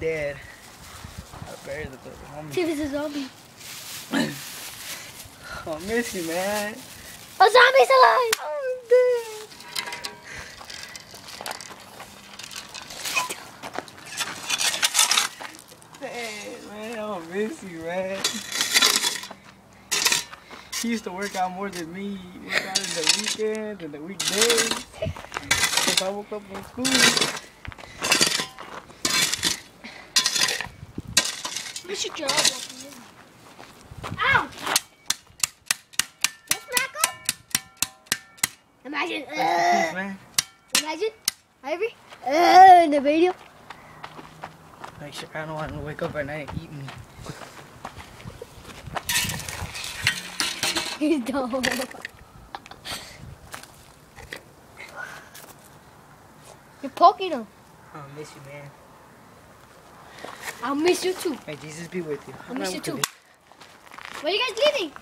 dead. I buried the little homie. See it's a zombie. Oh, I miss you, man. A zombie's alive! I'm dead. Hey, man, I miss you, man. He used to work out more than me. Work out in the weekends and the weekdays. If I woke up from school. Miss your job. Ow! That's Rocco? Imagine, uh, imagine, Ivory, uh, in the video. Make sure I don't want to wake up at night and eat me. He's dumb. You're poking him. I miss you, man. I'll miss you too. May Jesus be with you. I'll miss you too. Where are you guys leaving?